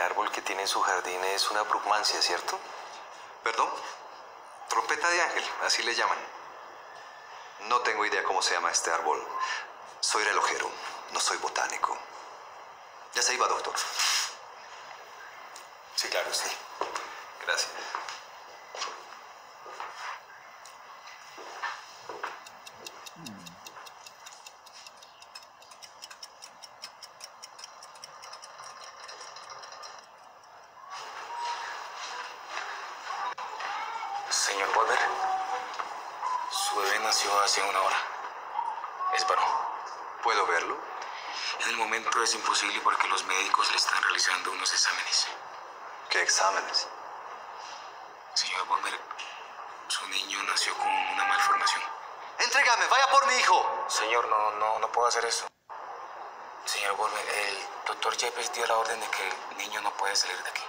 el árbol que tiene en su jardín es una brugmancia, ¿cierto? ¿Perdón? Trompeta de ángel, así le llaman. No tengo idea cómo se llama este árbol. Soy relojero, no soy botánico. Ya se iba, doctor. Sí, claro, sí. Gracias. Señor Wolver, su bebé nació hace una hora. Es varón. ¿Puedo verlo? En el momento es imposible porque los médicos le están realizando unos exámenes. ¿Qué exámenes? Señor Wolver, su niño nació con una malformación. ¡Entrégame! ¡Vaya por mi hijo! Señor, no, no, no puedo hacer eso. Señor Wolver, el doctor Yepes dio la orden de que el niño no puede salir de aquí.